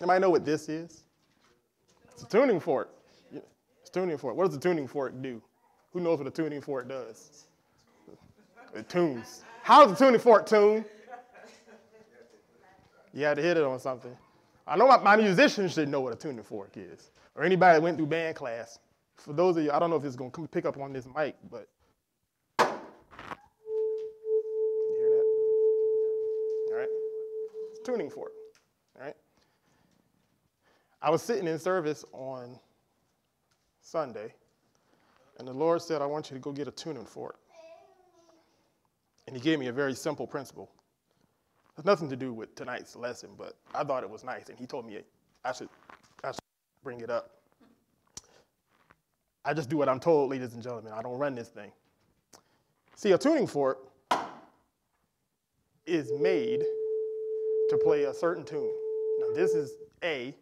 Anybody know what this is? It's a tuning fork. It's tuning fork. What does a tuning fork do? Who knows what a tuning fork does? It tunes. How does a tuning fork tune? You had to hit it on something. I know my, my musicians should know what a tuning fork is, or anybody that went through band class. For those of you, I don't know if it's going to pick up on this mic, but you hear that? All right? Tuning fork. I was sitting in service on Sunday, and the Lord said, I want you to go get a tuning fork. And He gave me a very simple principle. It has nothing to do with tonight's lesson, but I thought it was nice, and He told me I should, I should bring it up. I just do what I'm told, ladies and gentlemen. I don't run this thing. See, a tuning fork is made to play a certain tune. Now, this is A.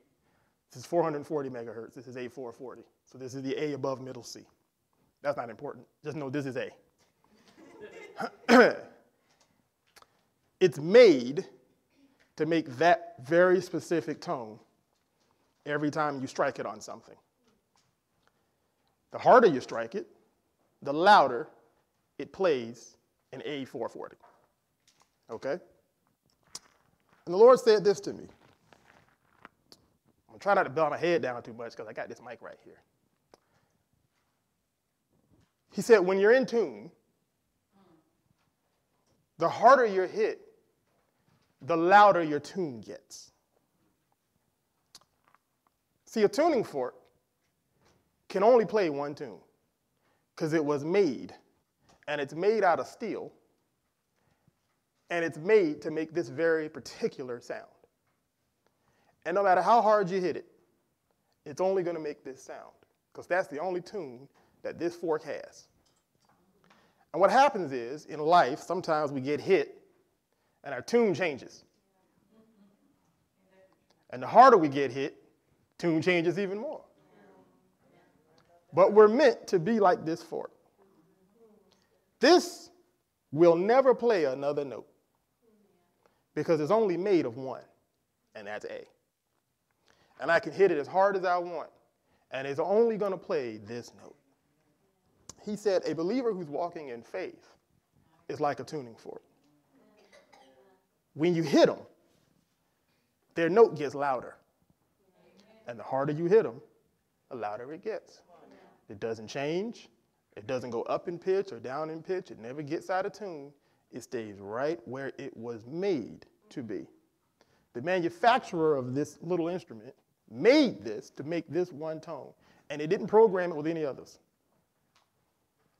This is 440 megahertz. This is A440. So this is the A above middle C. That's not important. Just know this is A. it's made to make that very specific tone every time you strike it on something. The harder you strike it, the louder it plays in A440. Okay? And the Lord said this to me. I'm trying not to bow my head down too much because I got this mic right here. He said, when you're in tune, the harder you're hit, the louder your tune gets. See, a tuning fork can only play one tune because it was made, and it's made out of steel, and it's made to make this very particular sound. And no matter how hard you hit it, it's only going to make this sound because that's the only tune that this fork has. And what happens is, in life, sometimes we get hit and our tune changes. And the harder we get hit, tune changes even more. But we're meant to be like this fork. This will never play another note because it's only made of one, and that's A. And I can hit it as hard as I want, and it's only going to play this note. He said, A believer who's walking in faith is like a tuning fork. When you hit them, their note gets louder. And the harder you hit them, the louder it gets. It doesn't change. It doesn't go up in pitch or down in pitch. It never gets out of tune. It stays right where it was made to be. The manufacturer of this little instrument made this to make this one tone, and it didn't program it with any others.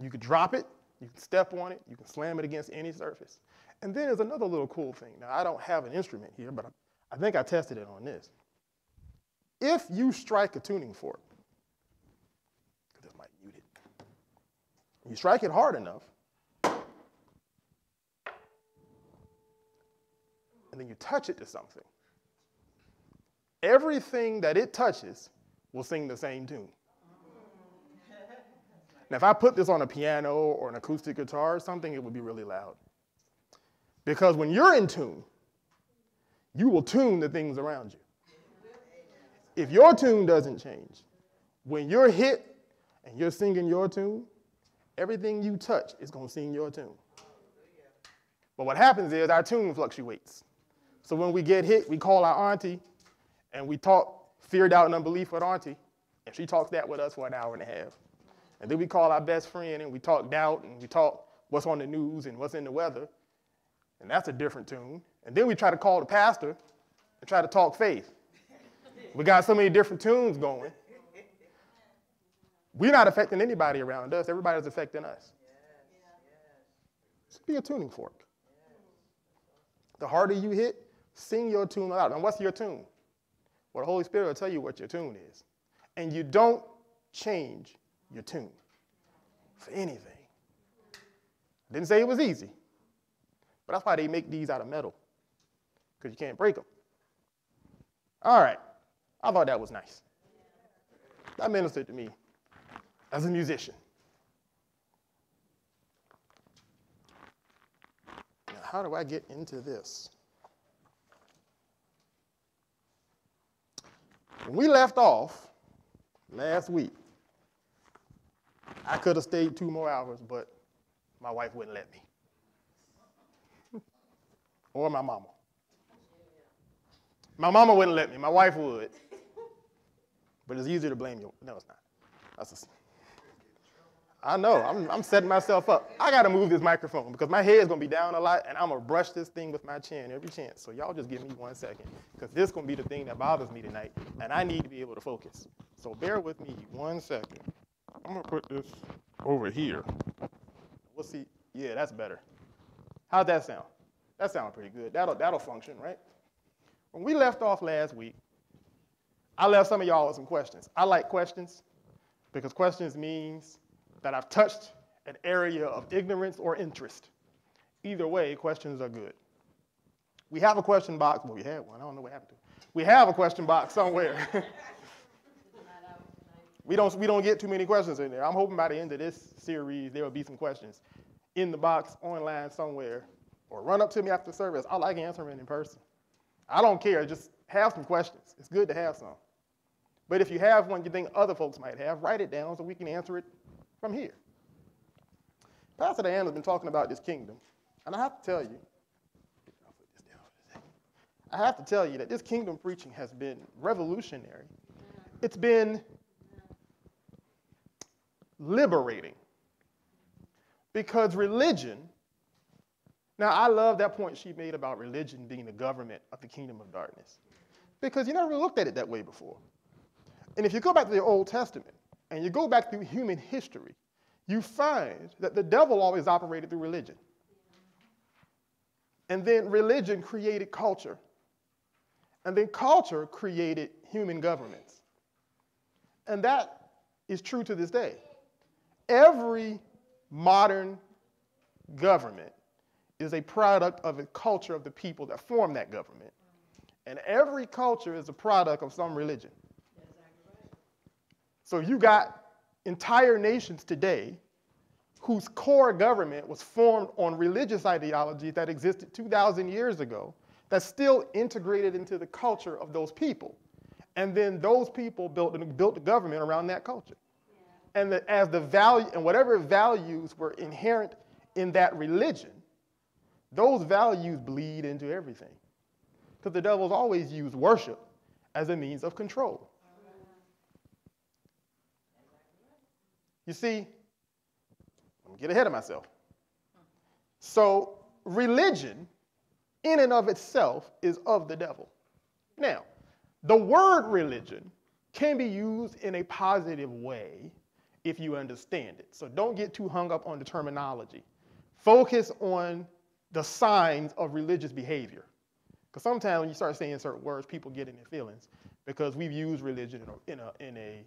You could drop it, you can step on it, you can slam it against any surface. And then there's another little cool thing. Now, I don't have an instrument here, but I, think I tested it on this. If you strike a tuning fork, this might mute it, you strike it hard enough, and then you touch it to something, everything that it touches will sing the same tune. Now, if I put this on a piano or an acoustic guitar or something, it would be really loud. Because when you're in tune, you will tune the things around you. If your tune doesn't change, when you're hit and you're singing your tune, everything you touch is going to sing your tune. But what happens is our tune fluctuates. So when we get hit, we call our auntie and we talk fear, doubt, and unbelief with auntie, and she talks that with us for an hour and a half. And then we call our best friend and we talk doubt and we talk what's on the news and what's in the weather. And that's a different tune. And then we try to call the pastor and try to talk faith. We got so many different tunes going. We're not affecting anybody around us, everybody's affecting us. Just be a tuning fork. The harder you hit, sing your tune out. And what's your tune? Well, the Holy Spirit will tell you what your tune is. And you don't change your tune for anything. I didn't say it was easy, but that's why they make these out of metal, because you can't break them. All right, I thought that was nice. That ministered to me as a musician. Now, how do I get into this? When we left off last week, I could have stayed two more hours, but my wife wouldn't let me. or my mama. My mama wouldn't let me. My wife would. But it's easier to blame you. No, it's not. That's a, I know. I'm, I'm setting myself up. I got to move this microphone because my head's to be down a lot, and I'm to brush this thing with my chin every chance. So y'all just give me one second because this to be the thing that bothers me tonight, and I need to be able to focus. So bear with me one second. I'm to put this over here. We'll see. Yeah, that's better. How'd that sound? That sounds pretty good. That'll, that'll function, right? When we left off last week, I left some of y'all with some questions. I like questions because questions means that I've touched an area of ignorance or interest. Either way, questions are good. We have a question box. Well, we had one. I don't know what happened to it. We have a question box somewhere. we, don't, we don't get too many questions in there. I'm hoping by the end of this series, there will be some questions in the box online somewhere. Or run up to me after service. I like answering in person. I don't care. Just have some questions. It's good to have some. But if you have one you think other folks might have, write it down so we can answer it from here. Pastor Diana has been talking about this kingdom, and I have to tell you, I have to tell you that this kingdom preaching has been revolutionary. It's been liberating because religion. Now, I love that point she made about religion being the government of the kingdom of darkness because you never looked at it that way before. And if you go back to the Old Testament and you go back through human history, you find that the devil always operated through religion. And then religion created culture. And then culture created human governments. And that is true to this day. Every modern government is a product of a culture of the people that form that government. And every culture is a product of some religion. So you got entire nations today whose core government was formed on religious ideology that existed 2,000 years ago that's still integrated into the culture of those people. And then those people built, built the government around that culture. Yeah. And that as the value, and whatever values were inherent in that religion, those values bleed into everything. Because the devil's always used worship as a means of control. You see, I'm get ahead of myself. So, religion, in and of itself, is of the devil. Now, the word religion can be used in a positive way if you understand it. So, don't get too hung up on the terminology. Focus on the signs of religious behavior. Because sometimes when you start saying certain words, people get in their feelings because we've used religion in a, in a, in a,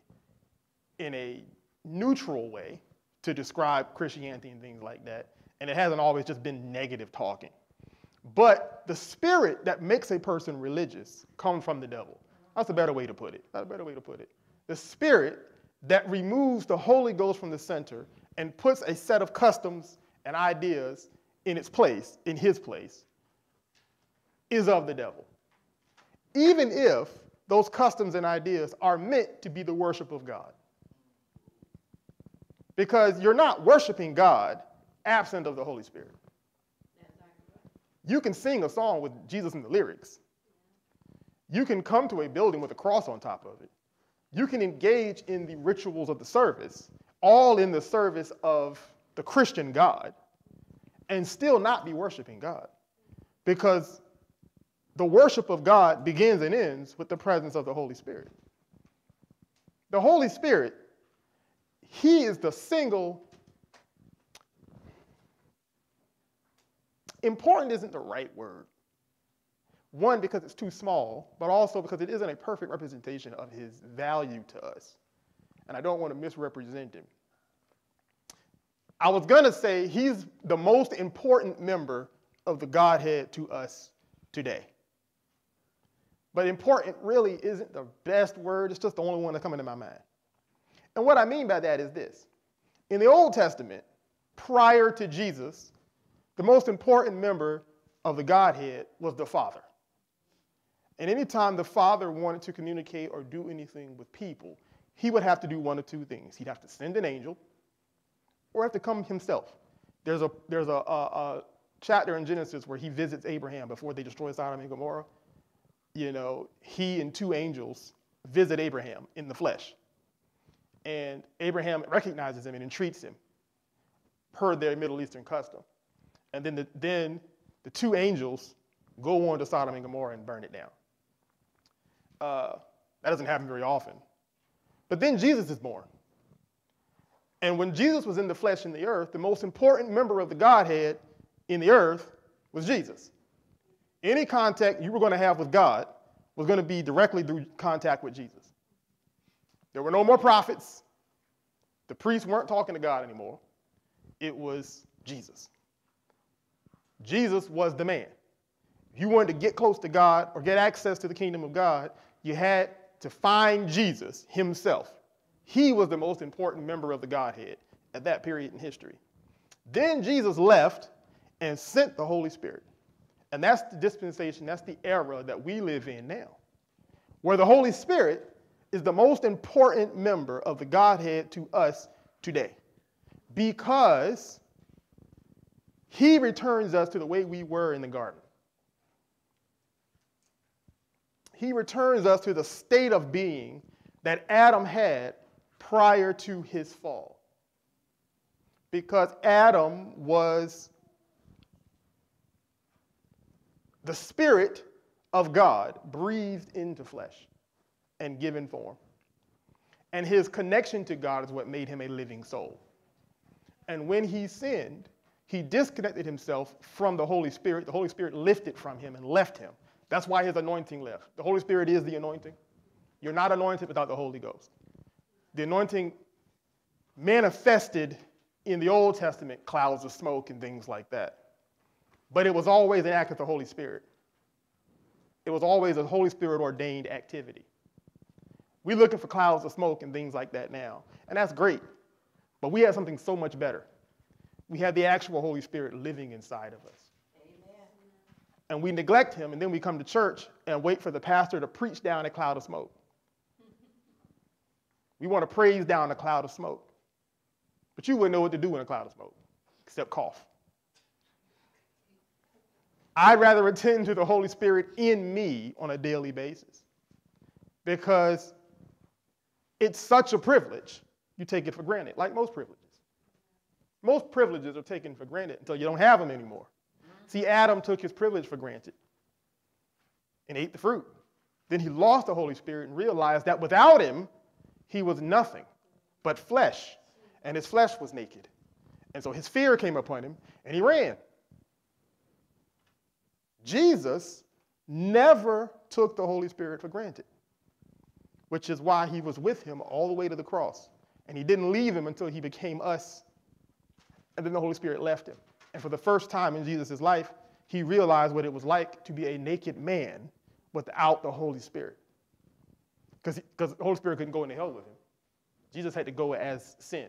in a neutral way to describe Christianity and things like that. And it hasn't always just been negative talking. But the spirit that makes a person religious comes from the devil. That's a better way to put it. That's a better way to put it. The spirit that removes the Holy Ghost from the center and puts a set of customs and ideas in its place, in his place, is of the devil. Even if those customs and ideas are meant to be the worship of God because you're not worshiping God absent of the Holy Spirit. You can sing a song with Jesus in the lyrics. You can come to a building with a cross on top of it. You can engage in the rituals of the service, all in the service of the Christian God, and still not be worshiping God. Because the worship of God begins and ends with the presence of the Holy Spirit. The Holy Spirit he is the single. Important isn't the right word. One, because it's too small, but also because it isn't a perfect representation of his value to us. And I don't want to misrepresent him. I was going to say he's the most important member of the Godhead to us today. But important really isn't the best word, it's just the only one that's coming to my mind. And what I mean by that is this in the Old Testament, prior to Jesus, the most important member of the Godhead was the Father. And anytime the Father wanted to communicate or do anything with people, he would have to do one of two things. He'd have to send an angel or have to come himself. There's a, there's a, a, a chapter in Genesis where he visits Abraham before they destroy Sodom and Gomorrah. You know, he and two angels visit Abraham in the flesh. And Abraham recognizes him and entreats him per their Middle Eastern custom. And then the, then the two angels go on to Sodom and Gomorrah and burn it down. Uh, that doesn't happen very often. But then Jesus is born. And when Jesus was in the flesh in the earth, the most important member of the Godhead in the earth was Jesus. Any contact you were going to have with God was going to be directly through contact with Jesus. There were no more prophets. The priests weren't talking to God anymore. It was Jesus. Jesus was the man. If you wanted to get close to God or get access to the kingdom of God, you had to find Jesus himself. He was the most important member of the Godhead at that period in history. Then Jesus left and sent the Holy Spirit. And that's the dispensation, that's the era that we live in now, where the Holy Spirit is the most important member of the Godhead to us today because he returns us to the way we were in the garden. He returns us to the state of being that Adam had prior to his fall. Because Adam was the Spirit of God breathed into flesh and given form. And his connection to God is what made him a living soul. And when he sinned, he disconnected himself from the Holy Spirit. The Holy Spirit lifted from him and left him. That's why his anointing left. The Holy Spirit is the anointing. You're not anointed without the Holy Ghost. The anointing manifested in the Old Testament clouds of smoke and things like that. But it was always an act of the Holy Spirit. It was always a Holy Spirit ordained activity. We're looking for clouds of smoke and things like that now. And that's great. But we have something so much better. We have the actual Holy Spirit living inside of us. Amen. And we neglect him, and then we come to church and wait for the pastor to preach down a cloud of smoke. we want to praise down a cloud of smoke. But you wouldn't know what to do in a cloud of smoke, except cough. I'd rather attend to the Holy Spirit in me on a daily basis because it's such a privilege, you take it for granted, like most privileges. Most privileges are taken for granted until you don't have them anymore. See, Adam took his privilege for granted and ate the fruit. Then he lost the Holy Spirit and realized that without him, he was nothing but flesh, and his flesh was naked. And so his fear came upon him, and he ran. Jesus never took the Holy Spirit for granted, which is why he was with him all the way to the cross. And he didn't leave him until he became us. And then the Holy Spirit left him. And for the first time in Jesus' life, he realized what it was like to be a naked man without the Holy Spirit. Because the Holy Spirit couldn't go into hell with him. Jesus had to go as sin.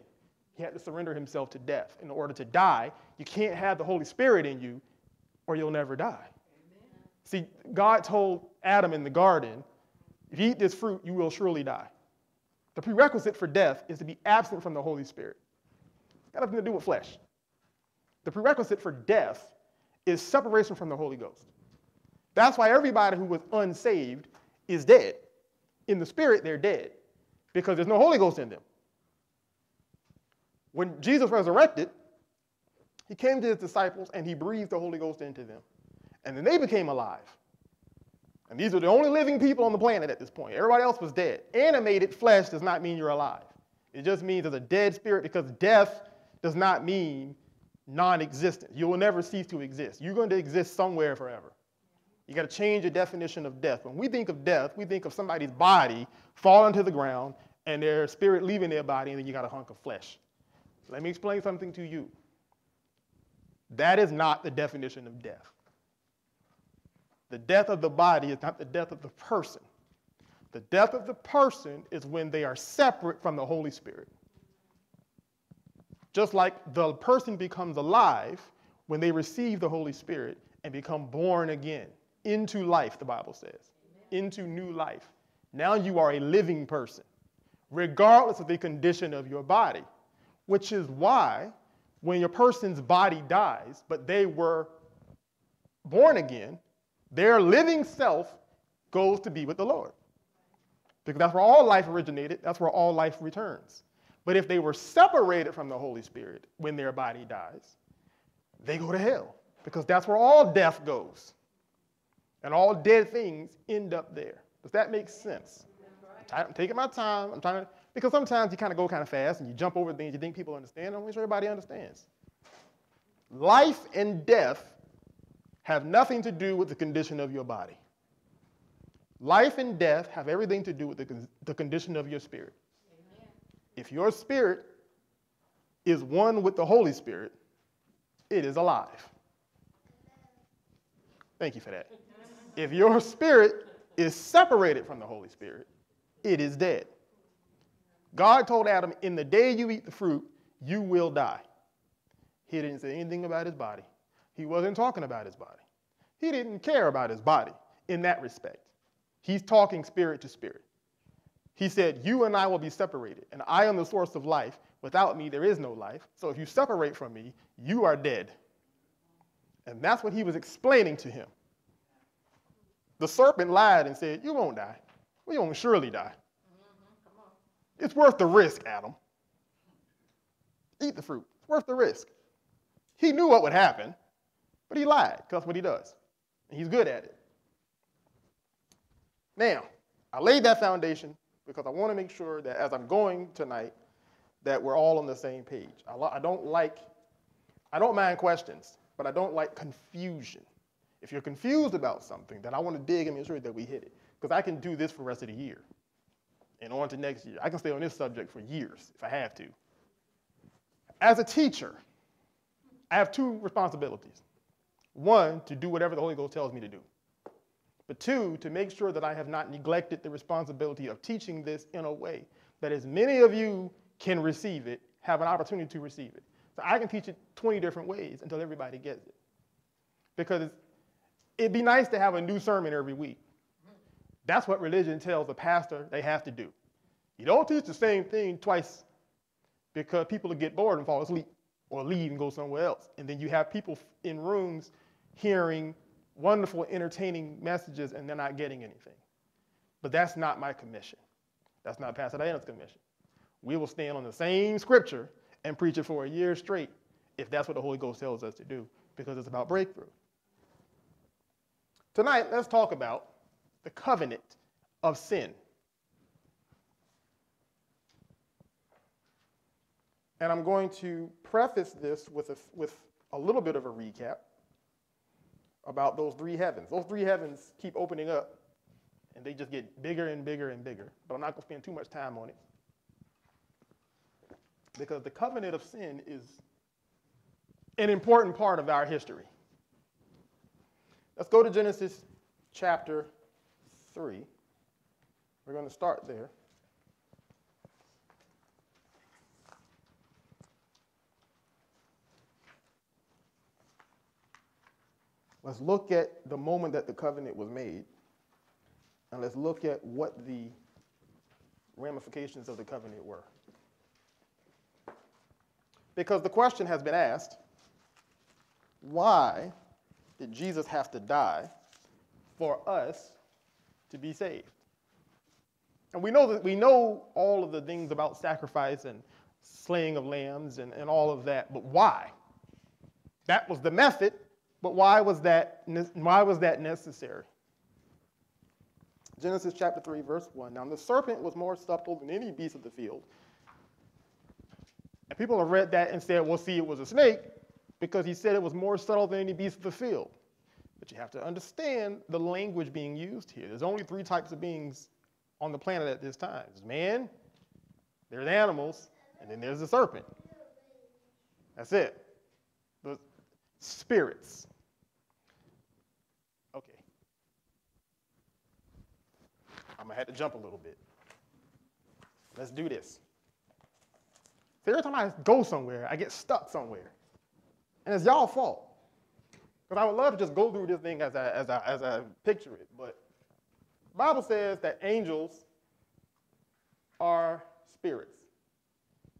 He had to surrender himself to death. In order to die, you can't have the Holy Spirit in you or you'll never die. See, God told Adam in the garden, if you eat this fruit, you will surely die. The prerequisite for death is to be absent from the Holy Spirit. It's got nothing to do with flesh. The prerequisite for death is separation from the Holy Ghost. That's why everybody who was unsaved is dead. In the spirit, they're dead because there's no Holy Ghost in them. When Jesus resurrected, he came to his disciples and he breathed the Holy Ghost into them and then they became alive. And these are the only living people on the planet at this point. Everybody else was dead. Animated flesh does not mean you're alive. It just means there's a dead spirit because death does not mean non existence. You will never cease to exist. You're going to exist somewhere forever. You got to change your definition of death. When we think of death, we think of somebody's body falling to the ground and their spirit leaving their body, and then you got a hunk of flesh. Let me explain something to you. That is not the definition of death. The death of the body is not the death of the person. The death of the person is when they are separate from the Holy Spirit. Just like the person becomes alive when they receive the Holy Spirit and become born again into life, the Bible says. Amen. into new life. Now you are a living person, regardless of the condition of your body, which is why when your person's body dies, but they were born again, their living self goes to be with the Lord. Because that's where all life originated, that's where all life returns. But if they were separated from the Holy Spirit when their body dies, they go to hell because that's where all death goes. And all dead things end up there. Does that make sense? I'm taking my time. I'm trying to, because sometimes you kind of go kind of fast and you jump over things you think people understand. I'm sure everybody understands. Life and death have nothing to do with the condition of your body. Life and death have everything to do with the, the condition of your spirit. Amen. If your spirit is one with the Holy Spirit, it is alive. Thank you for that. If your spirit is separated from the Holy Spirit, it is dead. God told Adam, In the day you eat the fruit, you will die. He didn't say anything about his body. He wasn't talking about his body. He didn't care about his body in that respect. He's talking spirit to spirit. He said, You and I will be separated, and I am the source of life. Without me, there is no life. So if you separate from me, you are dead. And that's what he was explaining to him. The serpent lied and said, You won't die. We won't surely die. It's worth the risk, Adam. Eat the fruit. It's worth the risk. He knew what would happen, but he lied because that's what he does. And he's good at it. Now, I laid that foundation because I want to make sure that as I'm going tonight, that we're all on the same page. I, I don't like, I don't mind questions, but I don't like confusion. If you're confused about something, then I want to dig and make sure that we hit it. Because I can do this for the rest of the year and on to next year. I can stay on this subject for years if I have to. As a teacher, I have two responsibilities. One, to do whatever the Holy Ghost tells me to do. But two, to make sure that I have not neglected the responsibility of teaching this in a way that as many of you can receive it, have an opportunity to receive it. So I can teach it 20 different ways until everybody gets it. Because it'd be nice to have a new sermon every week. That's what religion tells the pastor they have to do. You don't teach the same thing twice because people will get bored and fall asleep or leave and go somewhere else. And then you have people in rooms hearing wonderful, entertaining messages and they're not getting anything. But that's not my commission. That's not Pastor Diana's commission. We will stand on the same scripture and preach it for a year straight if that's what the Holy Ghost tells us to do because it's about breakthrough. Tonight, let's talk about the covenant of sin. And I'm going to preface this with a, with a little bit of a recap about those three heavens. Those three heavens keep opening up, and they just get bigger and bigger and bigger. But I'm not going to spend too much time on it. Because the covenant of sin is an important part of our history. Let's go to Genesis chapter 3. We're going to start there. Let's look at the moment that the covenant was made, and let's look at what the ramifications of the covenant were. Because the question has been asked why did Jesus have to die for us to be saved. And we know that we know all of the things about sacrifice and slaying of lambs and, and all of that, but why? That was the method, but why was that why was that necessary? Genesis chapter 3, verse 1. Now the serpent was more subtle than any beast of the field. And people have read that and said, well, see, it was a snake because he said it was more subtle than any beast of the field. But you have to understand the language being used here. There's only three types of beings on the planet at this time there's man, there's animals, and then there's the serpent. That's it. The spirits. Okay. I'm going to have to jump a little bit. Let's do this. So every time I go somewhere, I get stuck somewhere. And it's y'all fault. Because I would love to just go through this thing as I, as I, as I picture it, but Bible says that angels are spirits.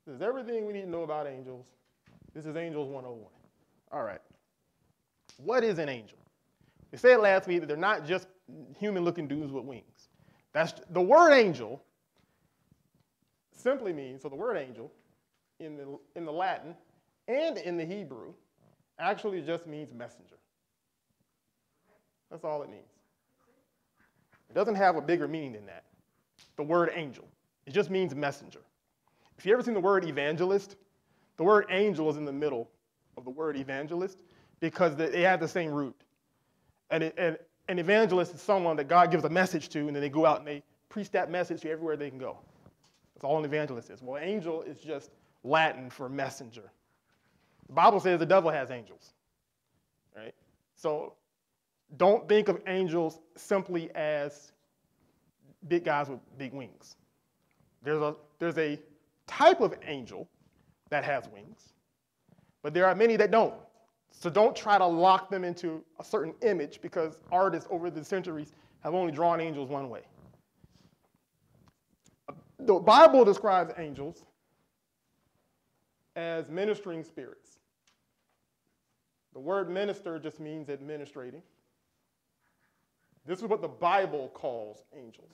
This is everything we need to know about angels. This is Angels 101. All right. What is an angel? We said last week that they're not just human looking dudes with wings. That's the word angel simply means, so the word angel in the, in the Latin and in the Hebrew actually just means messenger. That's all it means. It doesn't have a bigger meaning than that. The word angel. It just means messenger. If you ever seen the word evangelist, the word angel is in the middle of the word evangelist because they have the same root. And, it, and an evangelist is someone that God gives a message to, and then they go out and they preach that message to everywhere they can go. That's all an evangelist is. Well, angel is just Latin for messenger. The Bible says the devil has angels, right? So don't think of angels simply as big guys with big wings. There's a, there's a type of angel that has wings, but there are many that don't. So don't try to lock them into a certain image because artists over the centuries have only drawn angels one way. The Bible describes angels as ministering spirits. The word minister just means administrating. This is what the Bible calls angels.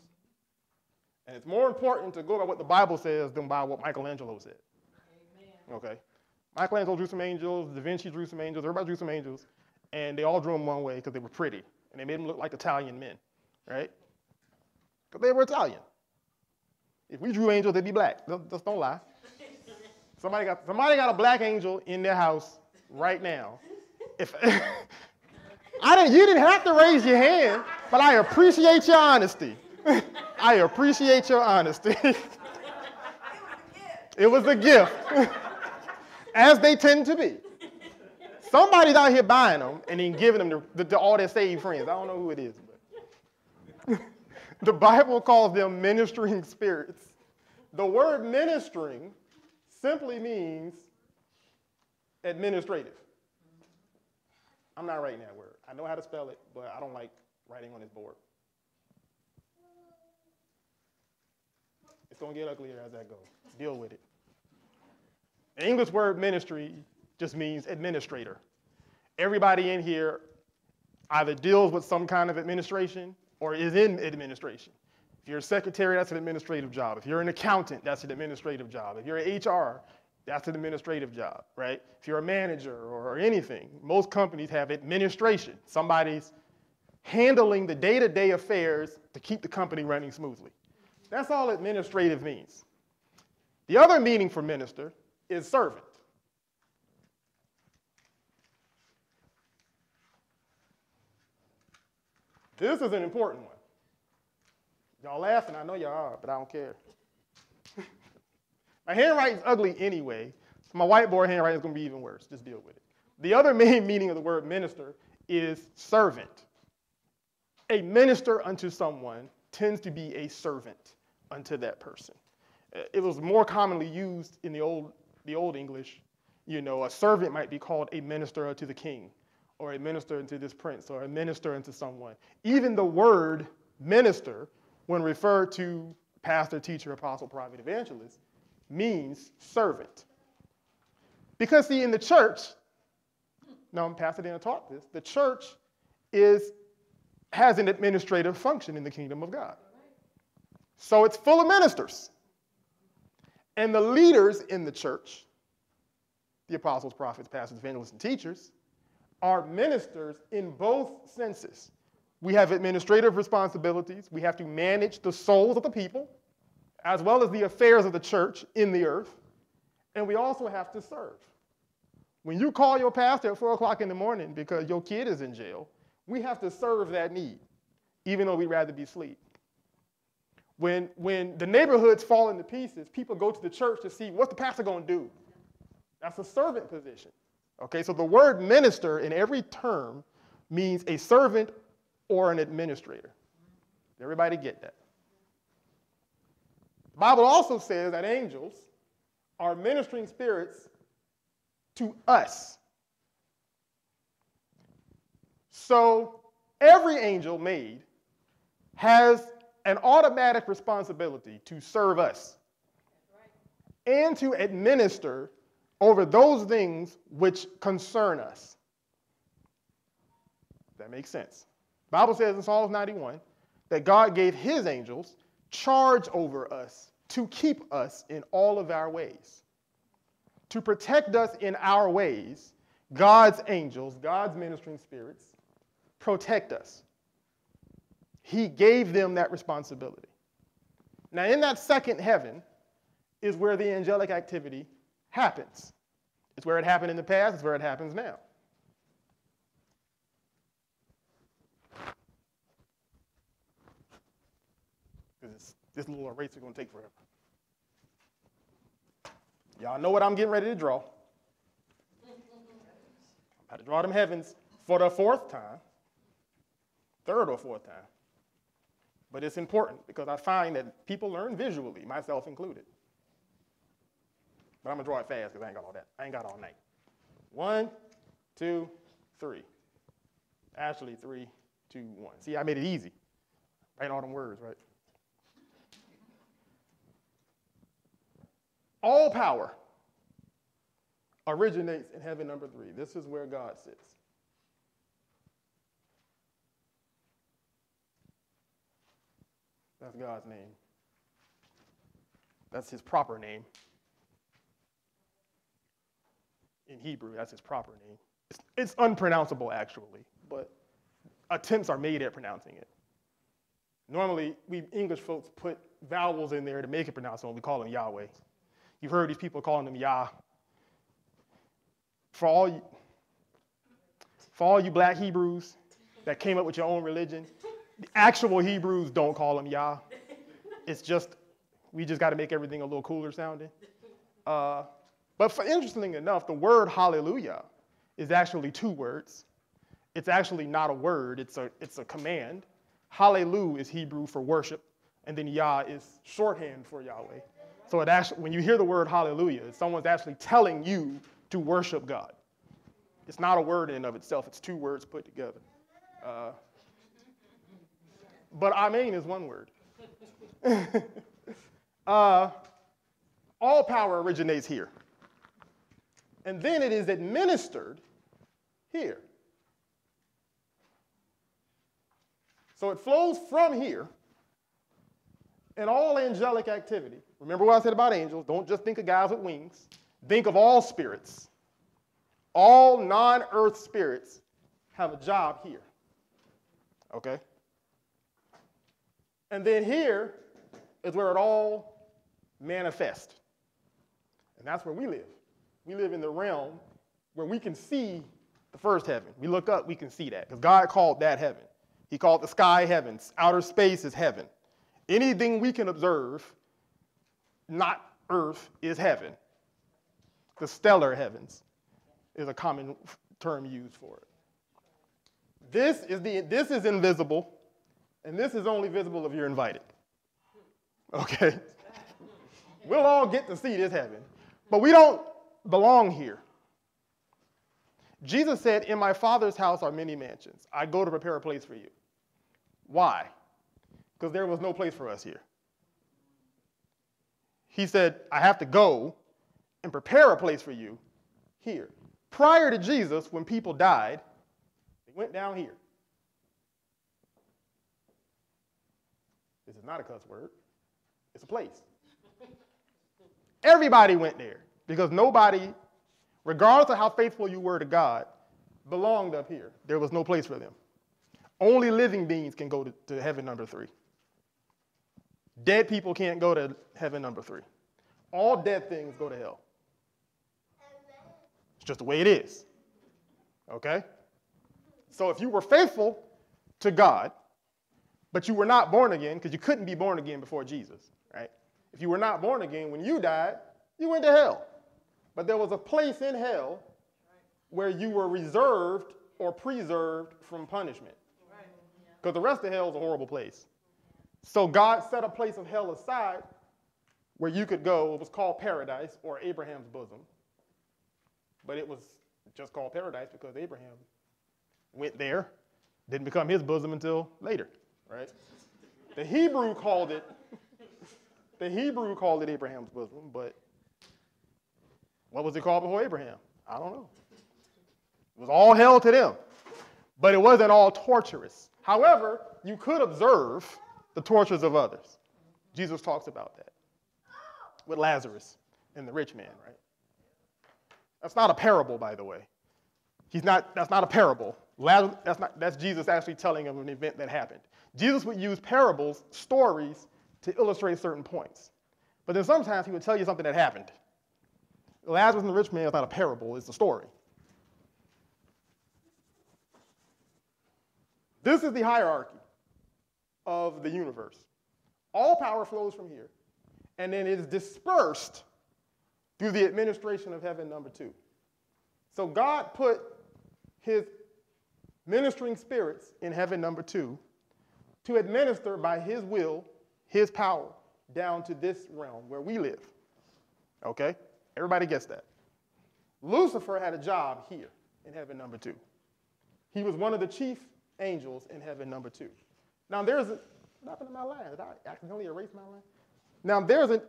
And it's more important to go by what the Bible says than by what Michelangelo said. Amen. Okay? Michelangelo drew some angels, Da Vinci drew some angels, everybody drew some angels, and they all drew them one way because they were pretty, and they made them look like Italian men, right? Because they were Italian. If we drew angels, they'd be black. Just don't lie. Somebody got, somebody got a black angel in their house right now. If I didn't, you didn't have to raise your hand, but I appreciate your honesty. I appreciate your honesty. it was a gift as they tend to be. Somebody's out here buying them and then giving them to, to all their saved friends. I don't know who it is, but the Bible calls them ministering spirits. The word ministering simply means administrative. I'm not writing that word. I know how to spell it, but I don't like writing on this board. It's going to get uglier as that goes. Deal with it. The English word ministry just means administrator. Everybody in here either deals with some kind of administration or is in administration. If you're a secretary, that's an administrative job. If you're an accountant, that's an administrative job. If you're an HR, that's an administrative job, right? If you're a manager or anything, most companies have administration. Somebody's handling the day to day affairs to keep the company running smoothly. That's all administrative means. The other meaning for minister is servant. This is an important one. Y'all laughing, I know y'all are, but I don't care. my handwriting's ugly anyway, so my whiteboard handwriting is going to be even worse. Just deal with it. The other main meaning of the word minister is servant. A minister unto someone tends to be a servant unto that person. Uh, it was more commonly used in the old the Old English, you know, a servant might be called a minister to the king, or a minister unto this prince, or a minister unto someone. Even the word minister, when referred to pastor, teacher, apostle, prophet, evangelist, means servant. Because, see, in the church, now Pastor Diana taught this, the church is, has an administrative function in the kingdom of God. So it's full of ministers. And the leaders in the church, the apostles, prophets, pastors, evangelists, and teachers, are ministers in both senses. We have administrative responsibilities. We have to manage the souls of the people, as well as the affairs of the church in the earth. And we also have to serve. When you call your pastor at 4 o'clock in the morning because your kid is in jail, we have to serve that need, even though we'd rather be asleep. When, when the neighborhoods fall into pieces, people go to the church to see what's the pastor going to do. That's a servant position. Okay, so the word minister in every term means a servant or an administrator. Everybody get that? The Bible also says that angels are ministering spirits to us. So every angel made has an automatic responsibility to serve us and to administer over those things which concern us. That makes sense. Bible says in Psalms 91 that God gave his angels charge over us to keep us in all of our ways. To protect us in our ways, God's angels, God's ministering spirits, protect us. He gave them that responsibility. Now, in that second heaven is where the angelic activity happens. It's where it happened in the past, it's where it happens now. This, this little is going to take forever. Y'all know what I'm getting ready to draw. I'm about to draw them heavens for the fourth time, third or fourth time. But it's important because I find that people learn visually, myself included. But I'm gonna draw it fast because I ain't got all that. I ain't got all night. One, two, three. Actually, three, two, one. See, I made it easy. Write all them words, right? All power originates in heaven number three. This is where God sits. That's God's name. That's his proper name. In Hebrew, that's his proper name. It's, it's unpronounceable, actually, but attempts are made at pronouncing it. Normally, we English folks put vowels in there to make it pronounceable. We call them Yahweh. You've heard these people calling them Yah. For all you, for all you black Hebrews that came up with your own religion, the actual Hebrews don't call him Yah. It's just, we just got to make everything a little cooler sounding. Uh, but for, interestingly enough, the word hallelujah is actually two words. It's actually not a word, it's a, it's a command. Hallelujah is Hebrew for worship, and then Yah is shorthand for Yahweh. So it actually, when you hear the word hallelujah, someone's actually telling you to worship God. It's not a word in and of itself, it's two words put together. Uh, but I mean is one word. uh, all power originates here. And then it is administered here. So it flows from here and all angelic activity. Remember what I said about angels? Don't just think of guys with wings. Think of all spirits. All non earth spirits have a job here. Okay? And then here is where it all manifests. And that's where we live. We live in the realm where we can see the first heaven. We look up, we can see that because God called that heaven. He called the sky heavens. Outer space is heaven. Anything we can observe, not earth, is heaven. The stellar heavens is a common term used for it. This is, the, this is invisible. And this is only visible if you're invited. Okay? We'll all get to see this heaven, but we don't belong here. Jesus said, In my Father's house are many mansions. I go to prepare a place for you. Why? Because there was no place for us here. He said, I have to go and prepare a place for you here. Prior to Jesus, when people died, they went down here. This is not a cuss word, it's a place. Everybody went there because nobody, regardless of how faithful you were to God, belonged up here. There was no place for them. Only living beings can go to, to heaven number three. Dead people can't go to heaven number three. All dead things go to hell. It's just the way it is. Okay? So if you were faithful to God, but you were not born again because you couldn't be born again before Jesus, right? If you were not born again, when you died, you went to hell. But there was a place in hell where you were reserved or preserved from punishment. Because the rest of hell is a horrible place. So God set a place of hell aside where you could go. It was called paradise or Abraham's bosom. But it was just called paradise because Abraham went there, didn't become his bosom until later right? The Hebrew called it, the Hebrew called it Abraham's bosom, but what was it called before Abraham? I don't know. It was all hell to them, but it wasn't all torturous. However, you could observe the tortures of others. Jesus talks about that with Lazarus and the rich man, right? That's not a parable, by the way. He's not, that's not a parable. Lazarus, that's, not, that's Jesus actually telling of an event that happened. Jesus would use parables, stories, to illustrate certain points. But then sometimes he would tell you something that happened. Lazarus and the rich man is not a parable, it's a story. This is the hierarchy of the universe. All power flows from here, and then it is dispersed through the administration of heaven, number two. So God put his ministering spirits in heaven, number two, to administer by his will, his power, down to this realm where we live. Okay? Everybody gets that. Lucifer had a job here in heaven, number two. He was one of the chief angels in heaven, number two. Now, there's a, nothing in my line. Did I accidentally erase my line? Now, there's an,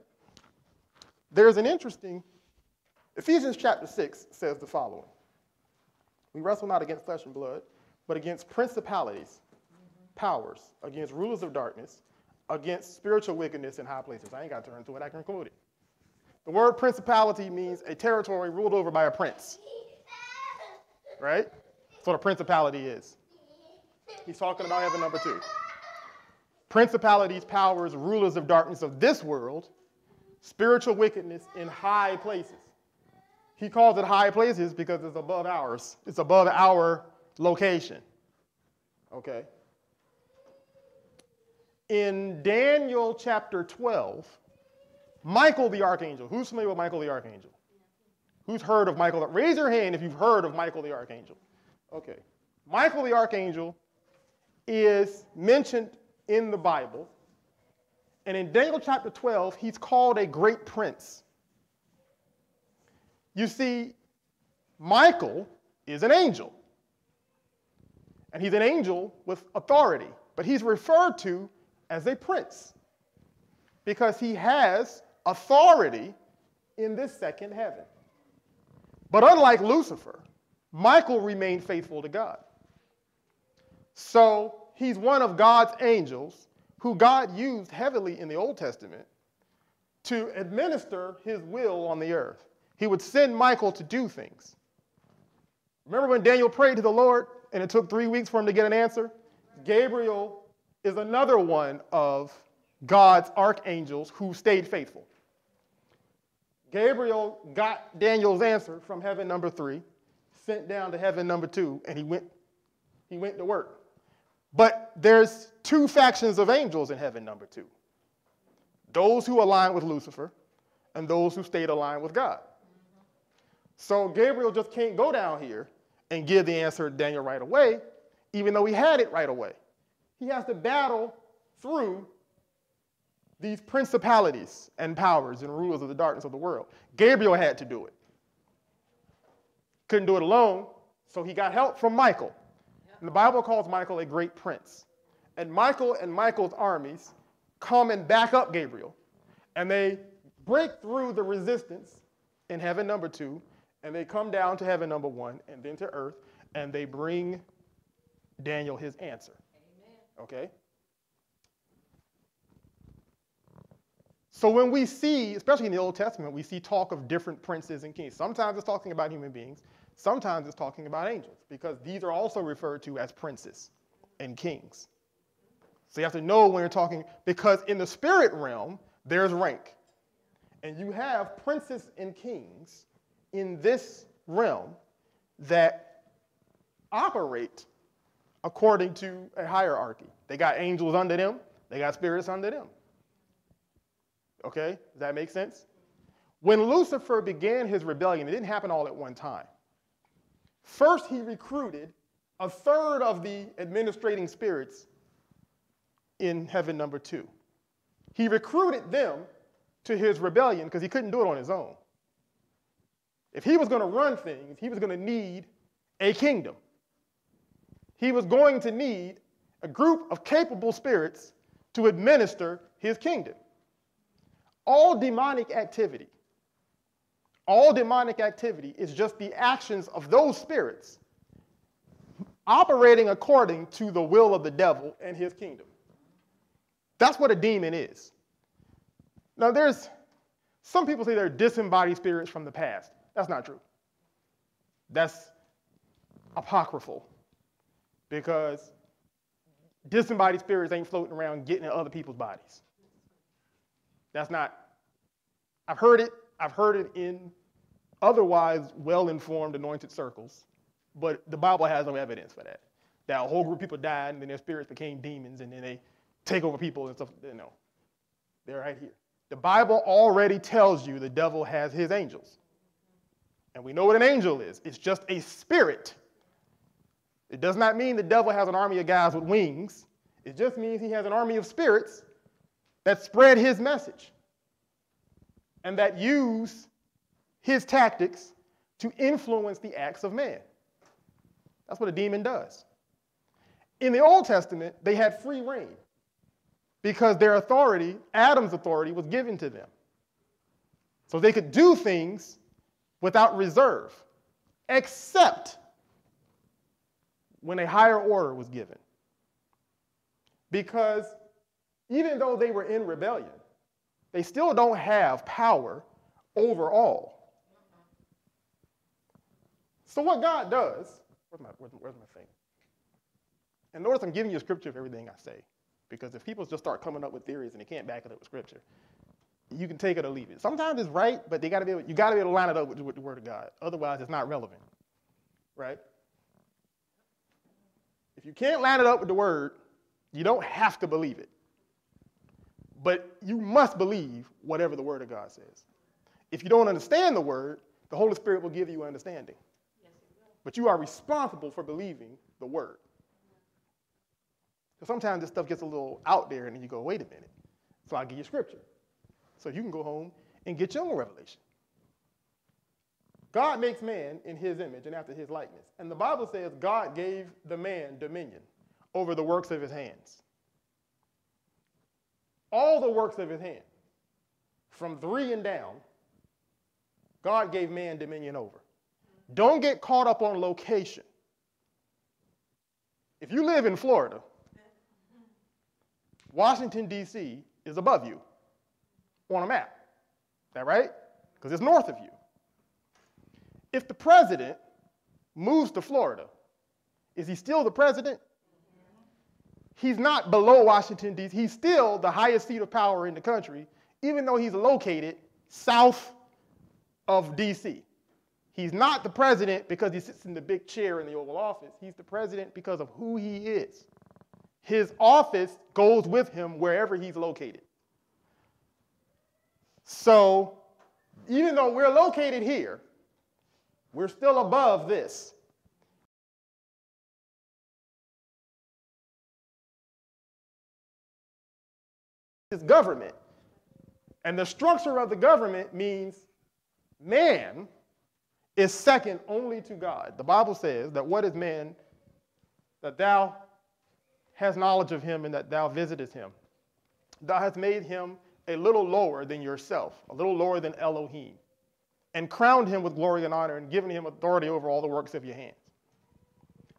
there's an interesting, Ephesians chapter 6 says the following We wrestle not against flesh and blood, but against principalities, powers, against rulers of darkness, against spiritual wickedness in high places. I ain't got to turn to it, I can quote it. The word principality means a territory ruled over by a prince. Right? That's what a principality is. He's talking about heaven number two. Principalities, powers, rulers of darkness of this world, spiritual wickedness in high places. He calls it high places because it's above ours. It's above our location. Okay? In Daniel chapter 12, Michael the archangel. Who's familiar with Michael the archangel? Who's heard of Michael? Raise your hand if you've heard of Michael the archangel. Okay. Michael the archangel is mentioned in the Bible. And in Daniel chapter 12, he's called a great prince. You see, Michael is an angel. And he's an angel with authority, but he's referred to as a prince because he has authority in this second heaven. But unlike Lucifer, Michael remained faithful to God. So he's one of God's angels who God used heavily in the Old Testament to administer his will on the earth. He would send Michael to do things. Remember when Daniel prayed to the Lord and it took three weeks for him to get an answer? Gabriel is another one of God's archangels who stayed faithful. Gabriel got Daniel's answer from heaven number three, sent down to heaven number two, and he went, he went to work. But there's two factions of angels in heaven number two those who align with Lucifer and those who stayed aligned with God. So Gabriel just can't go down here and give the answer to Daniel right away, even though he had it right away. He has to battle through these principalities and powers and rulers of the darkness of the world. Gabriel had to do it. Couldn't do it alone, so he got help from Michael. And the Bible calls Michael a great prince. And Michael and Michael's armies come and back up Gabriel. And they break through the resistance in heaven number two, and they come down to heaven number one, and then to earth, and they bring Daniel his answer. Okay? So when we see, especially in the Old Testament, we see talk of different princes and kings. Sometimes it's talking about human beings, sometimes it's talking about angels, because these are also referred to as princes and kings. So you have to know when you're talking, because in the spirit realm, there's rank. And you have princes and kings in this realm that operate according to a hierarchy. They got angels under them, they got spirits under them. Okay? Does that make sense? When Lucifer began his rebellion, it didn't happen all at one time. First, he recruited a third of the administrating spirits in heaven number two. He recruited them to his rebellion because he couldn't do it on his own. If he was going to run things, he was going to need a kingdom. He was going to need a group of capable spirits to administer his kingdom. All demonic activity, all demonic activity is just the actions of those spirits operating according to the will of the devil and his kingdom. That's what a demon is. Now, there's some people say they're disembodied spirits from the past. That's not true. That's apocryphal because disembodied spirits ain't floating around getting in other people's bodies. That's not, I've heard it, I've heard it in otherwise well informed anointed circles, but the Bible has no evidence for that. That a whole group of people died and then their spirits became demons and then they take over people and stuff. No, they're right here. The Bible already tells you the devil has his angels. And we know what an angel is it's just a spirit. It does not mean the devil has an army of guys with wings, it just means he has an army of spirits that spread his message and that use his tactics to influence the acts of man. That's what a demon does. In the Old Testament, they had free reign because their authority, Adam's authority, was given to them. So they could do things without reserve, except when a higher order was given. Because even though they were in rebellion, they still don't have power over all. So, what God does, where's my, where's, where's my thing? And notice I'm giving you a scripture of everything I say. Because if people just start coming up with theories and they can't back it up with scripture, you can take it or leave it. Sometimes it's right, but they gotta be able, you got to be able to line it up with, with the Word of God. Otherwise, it's not relevant, right? If you can't line it up with the Word, you don't have to believe it. But you must believe whatever the Word of God says. If you don't understand the Word, the Holy Spirit will give you understanding. But you are responsible for believing the Word. Sometimes this stuff gets a little out there and you go, wait a minute. So I'll give you scripture. So you can go home and get your own revelation. God makes man in his image and after his likeness. And the Bible says God gave the man dominion over the works of his hands. All the works of his hand, from three and down, God gave man dominion over. Don't get caught up on location. If you live in Florida, Washington, D.C. is above you on a map. Is that right? Because it's north of you. If the president moves to Florida, is he still the president? He's not below Washington, D.C. He's still the highest seat of power in the country, even though he's located south of D.C. He's not the president because he sits in the big chair in the Oval Office. He's the president because of who he is. His office goes with him wherever he's located. So, even though we're located here, we're still above this. It's government. And the structure of the government means man is second only to God. The Bible says that what is man that thou has knowledge of him and that thou visitest him. Thou hast made him a little lower than yourself, a little lower than Elohim, and crowned him with glory and honor and given him authority over all the works of your hands.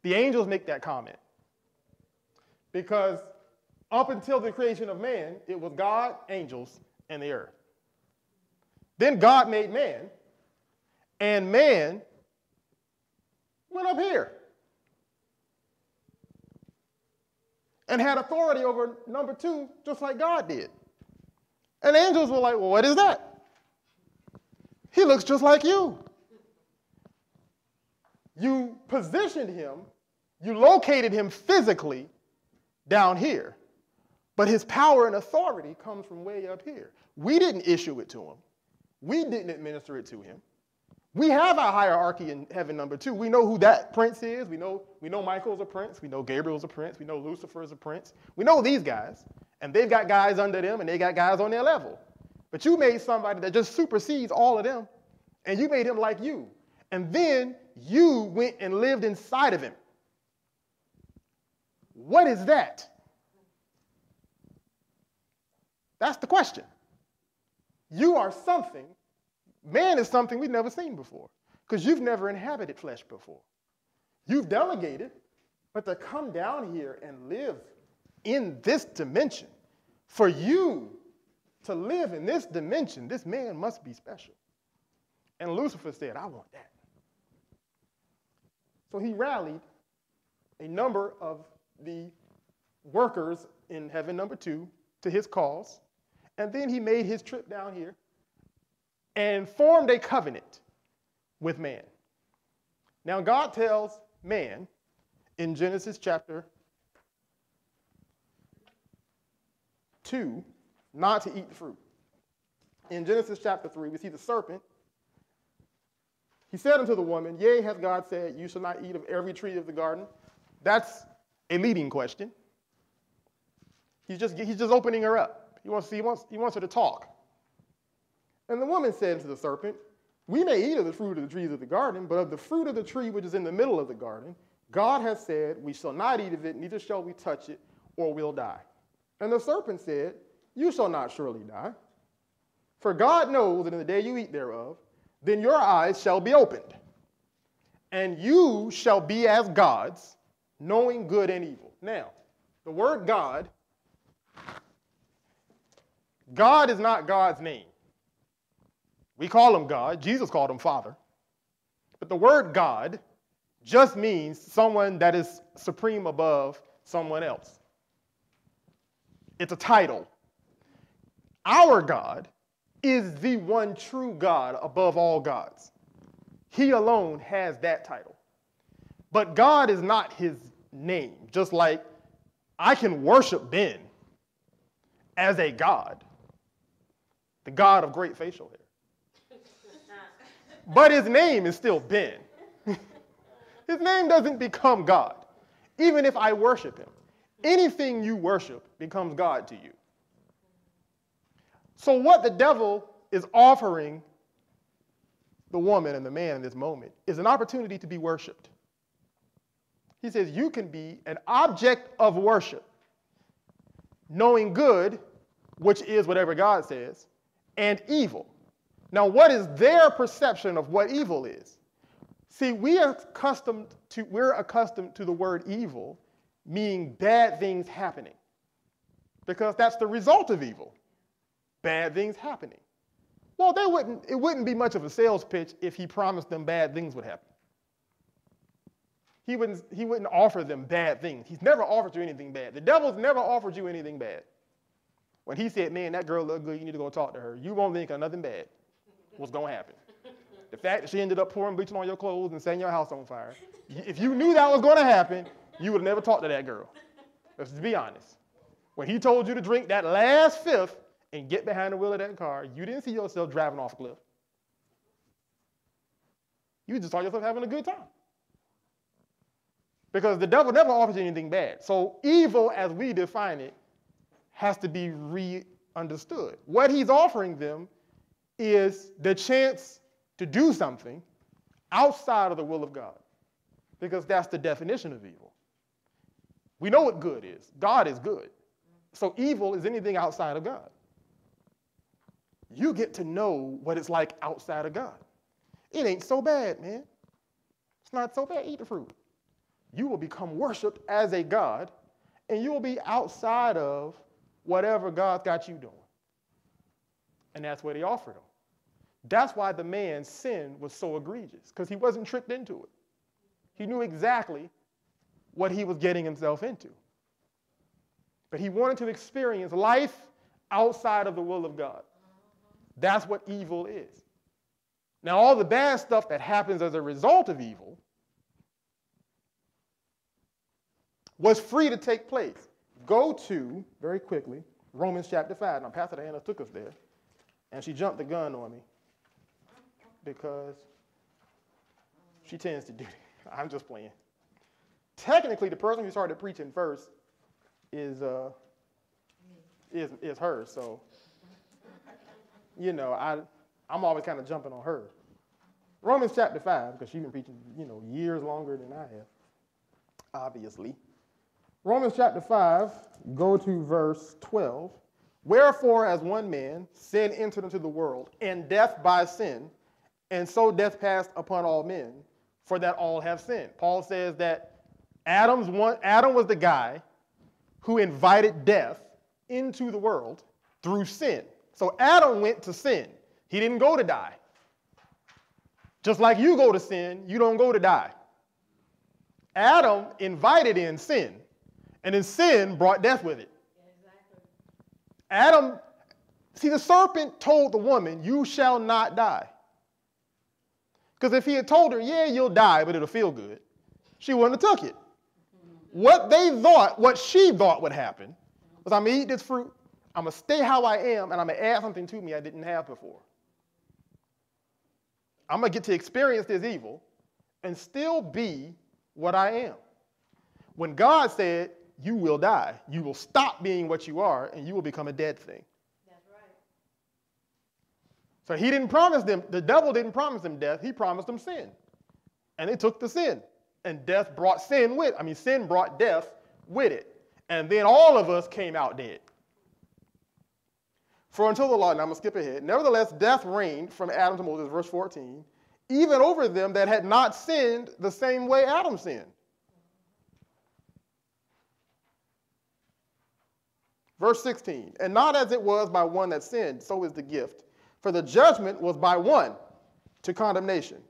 The angels make that comment because up until the creation of man, it was God, angels, and the earth. Then God made man, and man went up here. and had authority over number two, just like God did. And angels were like, Well, what is that? He looks just like you. You positioned him, you located him physically down here, but his power and authority comes from way up here. We didn't issue it to him, we didn't administer it to him. We have our hierarchy in heaven number two. We know who that prince is. We know, we know Michael's a prince. We know Gabriel's a prince. We know Lucifer's a prince. We know these guys. And they've got guys under them and they got guys on their level. But you made somebody that just supersedes all of them. And you made him like you. And then you went and lived inside of him. What is that? That's the question. You are something, man is something we've never seen before because you've never inhabited flesh before. You've delegated, but to come down here and live in this dimension, for you to live in this dimension, this man must be special. And Lucifer said, I want that. So he rallied a number of the workers in heaven number two to his cause. And then he made his trip down here and formed a covenant with man. Now, God tells man in Genesis chapter 2 not to eat the fruit. In Genesis chapter 3, we see the serpent. He said unto the woman, Yea, hath God said, You shall not eat of every tree of the garden? That's a leading question. He's just, he's just opening her up. He wants, he, wants, he wants her to talk. And the woman said to the serpent, We may eat of the fruit of the trees of the garden, but of the fruit of the tree which is in the middle of the garden, God has said, We shall not eat of it, neither shall we touch it, or we'll die. And the serpent said, You shall not surely die. For God knows that in the day you eat thereof, then your eyes shall be opened, and you shall be as gods, knowing good and evil. Now, the word God, God is not God's name. We call him God, Jesus called him Father. But the word God just means someone that is supreme above someone else. It's a title. Our God is the one true God above all gods. He alone has that title. But God is not his name, just like I can worship Ben as a God, the God of great facial hair. but his name is still Ben. his name doesn't become God, even if I worship him. Anything you worship becomes God to you. So, what the devil is offering the woman and the man in this moment is an opportunity to be worshiped. He says, You can be an object of worship, knowing good, which is whatever God says, and evil. Now, what is their perception of what evil is? See, we are accustomed to, we're accustomed to the word evil meaning bad things happening. Because that's the result of evil. Bad things happening. Well, they wouldn't, it wouldn't be much of a sales pitch if he promised them bad things would happen. He wouldn't, he wouldn't offer them bad things. He's never offered you anything bad. The devil's never offered you anything bad. When he said, man, that girl looked good, you need to go talk to her, you won't think of nothing bad was going to happen. The fact that she ended up pouring bleach on your clothes and setting your house on fire, if you knew that was going to happen, you would have never talked to that girl. Let's be honest. When he told you to drink that last fifth and get behind the wheel of that car, you didn't see yourself driving off a cliff. You just saw yourself having a good time. Because the devil never offers you anything bad. So evil, as we define it, has to be re-understood. What he's offering them is the chance to do something outside of the will of God. Because that's the definition of evil. We know what good is. God is good. So evil is anything outside of God. You get to know what it's like outside of God. It ain't so bad, man. It's not so bad. Eat the fruit. You will become worshiped as a God, and you will be outside of whatever God's got you doing. And that's what he offered him. That's why the man's sin was so egregious, because he wasn't tricked into it. He knew exactly what he was getting himself into. But he wanted to experience life outside of the will of God. That's what evil is. Now, all the bad stuff that happens as a result of evil was free to take place. Go to, very quickly, Romans chapter 5. Now, Pastor Diana took us there, and she jumped the gun on me because she tends to do that. I'm just playing technically the person who started preaching first is uh, is is her. So you know, I I'm always kind of jumping on her. Romans chapter five, because she's been preaching, you know, years longer than I have, obviously. Romans chapter 5, go to verse 12. Wherefore, as one man, sin entered into the world, and death by sin, and so death passed upon all men, for that all have sinned. Paul says that Adam's one, Adam was the guy who invited death into the world through sin. So Adam went to sin. He didn't go to die. Just like you go to sin, you don't go to die. Adam invited in sin, and then sin brought death with it. Adam, see, the serpent told the woman, You shall not die. Because if he had told her, Yeah, you'll die, but it'll feel good, she wouldn't have took it. What they thought, what she thought would happen, was I'm gonna eat this fruit, I'm gonna stay how I am, and I'm gonna add something to me I didn't have before. I'm gonna get to experience this evil and still be what I am. When God said, You will die, you will stop being what you are, and you will become a dead thing. That's right. So he didn't promise them, the devil didn't promise them death, he promised them sin. And they took the sin. And death brought sin with, I mean, sin brought death with it. And then all of us came out dead. For until the law, and I'm going to skip ahead, nevertheless, death reigned from Adam to Moses, verse 14, even over them that had not sinned the same way Adam sinned. Verse 16, and not as it was by one that sinned, so is the gift. For the judgment was by one to condemnation.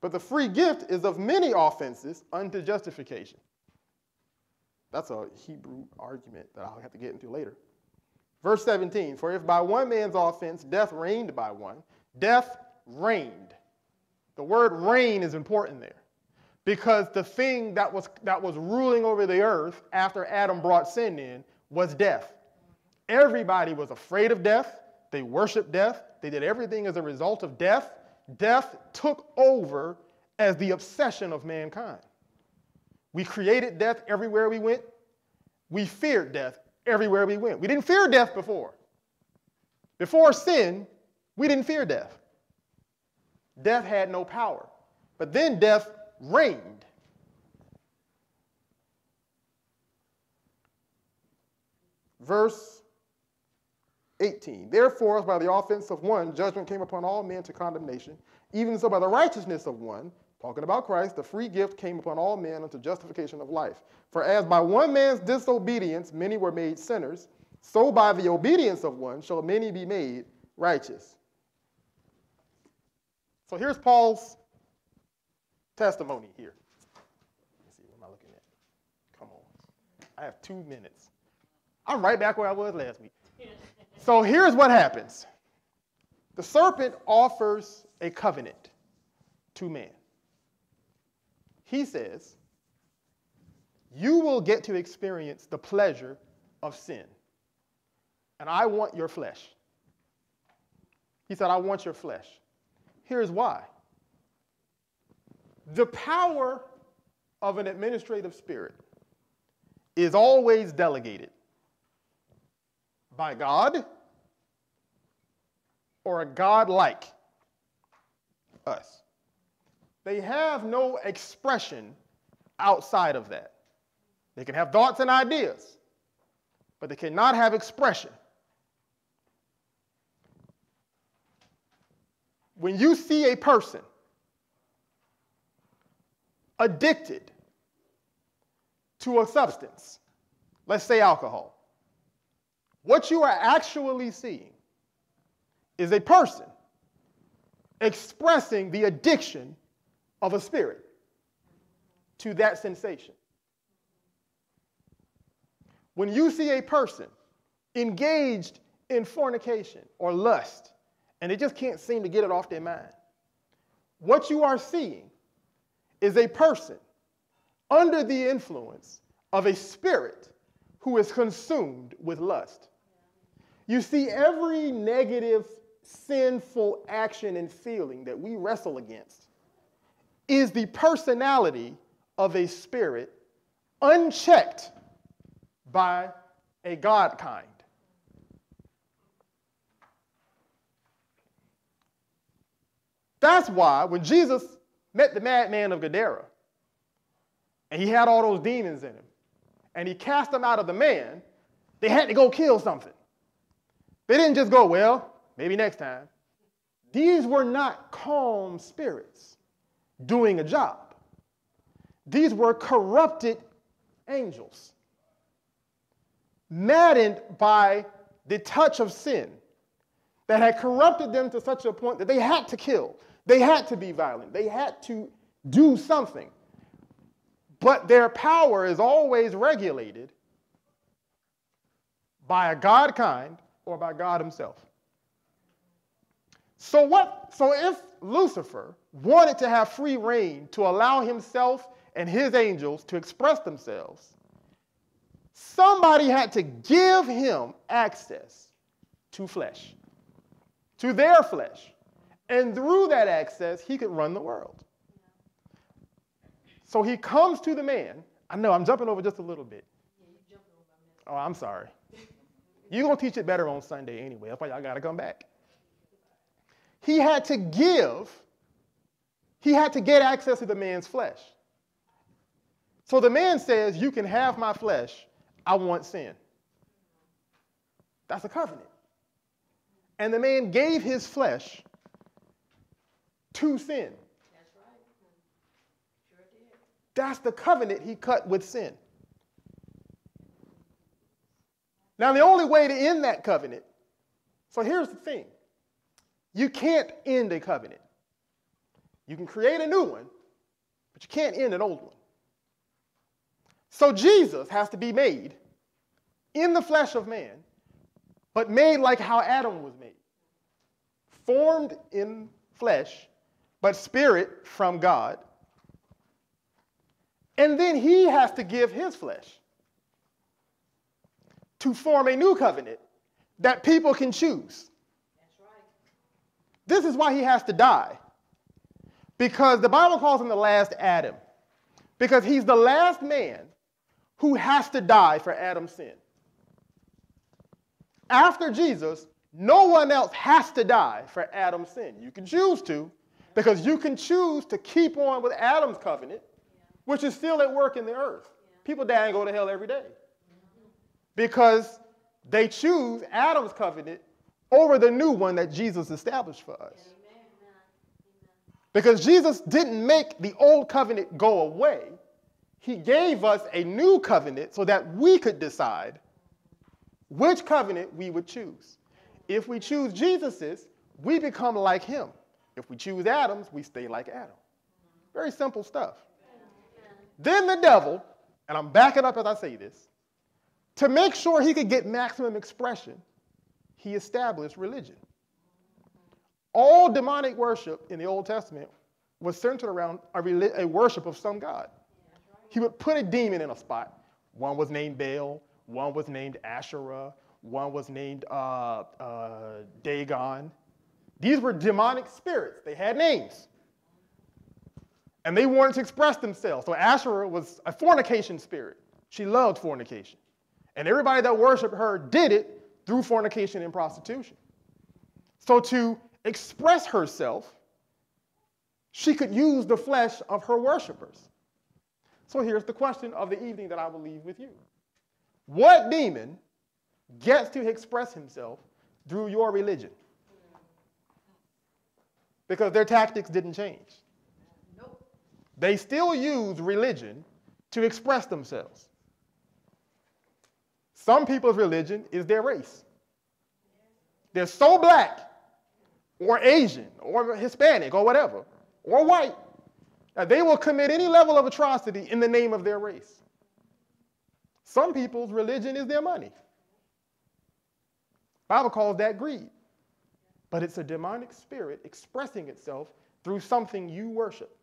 But the free gift is of many offenses unto justification. That's a Hebrew argument that I'll have to get into later. Verse 17 For if by one man's offense death reigned by one, death reigned. The word reign is important there because the thing that was, that was ruling over the earth after Adam brought sin in was death. Everybody was afraid of death. They worshiped death. They did everything as a result of death. Death took over as the obsession of mankind. We created death everywhere we went. We feared death everywhere we went. We didn't fear death before. Before sin, we didn't fear death. Death had no power. But then death reigned. Verse 18. Therefore, by the offense of one, judgment came upon all men to condemnation, even so by the righteousness of one, talking about Christ, the free gift came upon all men unto justification of life. For as by one man's disobedience many were made sinners, so by the obedience of one shall many be made righteous. So here's Paul's testimony here. Let's see, what am I looking at? Come on. I have two minutes. I'm right back where I was last week. so here's what happens the serpent offers a covenant to man he says, You will get to experience the pleasure of sin. And I want your flesh. He said, I want your flesh. Here's why the power of an administrative spirit is always delegated by God or a God like us. They have no expression outside of that. They can have thoughts and ideas, but they cannot have expression. When you see a person addicted to a substance, let's say alcohol, what you are actually seeing is a person expressing the addiction of a spirit to that sensation. When you see a person engaged in fornication or lust, and they just can't seem to get it off their mind, what you are seeing is a person under the influence of a spirit who is consumed with lust. You see, every negative, sinful action and feeling that we wrestle against is the personality of a spirit unchecked by a God kind. That's why when Jesus met the madman of Gadara, and he had all those demons in him, and he cast them out of the man, they had to go kill something. They didn't just go, well, maybe next time. These were not calm spirits doing a job. These were corrupted angels, maddened by the touch of sin that had corrupted them to such a point that they had to kill, they had to be violent, they had to do something. But their power is always regulated by a God kind or by God Himself. So what so if Lucifer wanted to have free reign to allow himself and his angels to express themselves, somebody had to give him access to flesh, to their flesh. And through that access, he could run the world. So he comes to the man. I know I'm jumping over just a little bit. Oh, I'm sorry. You're going to teach it better on Sunday anyway. That's why y'all got to come back. He had to give, he had to get access to the man's flesh. So the man says, You can have my flesh. I want sin. That's a covenant. And the man gave his flesh to sin. That's. That's the covenant he cut with sin. Now, the only way to end that covenant, so here's the thing you can't end a covenant. You can create a new one, but you can't end an old one. So Jesus has to be made in the flesh of man, but made like how Adam was made. Formed in flesh, but spirit from God. And then he has to give his flesh to form a new covenant that people can choose. Right. This is why he has to die. Because the Bible calls him the last Adam. Because he's the last man who has to die for Adam's sin. After Jesus, no one else has to die for Adam's sin. You can choose to, because you can choose to keep on with Adam's covenant, which is still at work in the earth. People die and go to hell every day because they choose Adam's covenant over the new one that Jesus established for us. Because Jesus didn't make the old covenant go away. He gave us a new covenant so that we could decide which covenant we would choose. If we choose Jesus's, we become like him. If we choose Adam's, we stay like Adam. Very simple stuff. Then the devil, and I'm backing up as I say this, to make sure he could get maximum expression, he established religion. All demonic worship in the Old Testament was centered around a, a worship of some god. He would put a demon in a spot. One was named Baal, one was named Asherah, one was named uh, uh, Dagon. These were demonic spirits. They had names. And they wanted to express themselves. So Asherah was a fornication spirit. She loved fornication. And everybody that worshiped her did it through fornication and prostitution. So to express herself, she could use the flesh of her worshipers. So here's the question of the evening that I will leave with you. What demon gets to express himself through your religion? Because their tactics didn't change. Nope. They still use religion to express themselves. Some people's religion is their race. They're so black or Asian or Hispanic or whatever, or white, that they will commit any level of atrocity in the name of their race. Some people's religion is their money. Bible calls that greed. But it's a demonic spirit expressing itself through something you worship.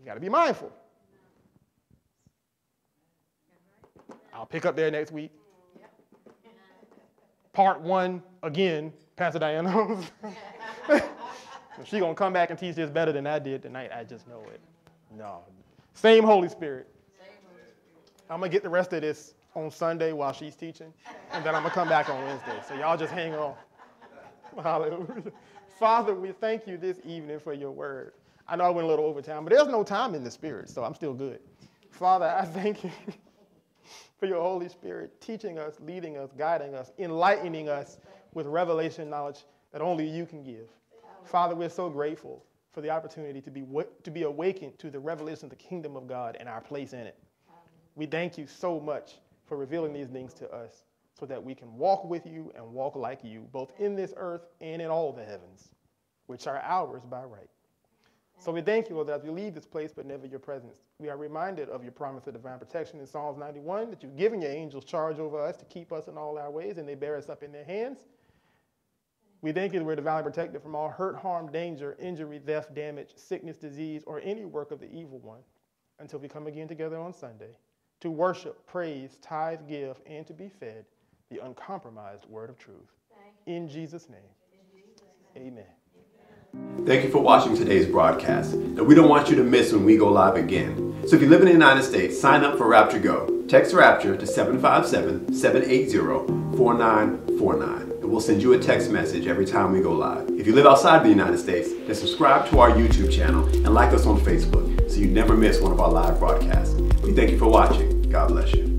You got to be mindful. I'll pick up there next week. Part one, again, Pastor Diana. She's going to come back and teach this better than I did tonight. I just know it. No. Same Holy Spirit. I'm going to get the rest of this on Sunday while she's teaching, and then I'm going to come back on Wednesday. So y'all just hang on. Hallelujah. Father, we thank you this evening for your word. I know I went a little over time, but there's no time in the spirit, so I'm still good. Father, I thank you for your Holy Spirit teaching us, leading us, guiding us, enlightening us with revelation knowledge that only you can give. Father, we're so grateful for the opportunity to be, to be awakened to the revelation of the kingdom of God and our place in it. We thank you so much for revealing these things to us so that we can walk with you and walk like you, both in this earth and in all the heavens, which are ours by right. So we thank you, Lord, that as we leave this place, but never your presence, we are reminded of your promise of divine protection in Psalms 91, that you've given your angels charge over us to keep us in all our ways, and they bear us up in their hands. We thank you that we're divinely protected from all hurt, harm, danger, injury, theft, damage, sickness, disease, or any work of the evil one until we come again together on Sunday to worship, praise, tithe, give, and to be fed the uncompromised word of truth. In Jesus' name, amen. Thank you for watching today's broadcast. Now, we don't want you to miss when we go live again. So if you live in the United States, sign up for Rapture Go. Text Rapture to 757 780 4949 and we'll send you a text message every time we go live. If you live outside of the United States, then subscribe to our YouTube channel and like us on Facebook so you never miss one of our live broadcasts. We thank you for watching. God bless you.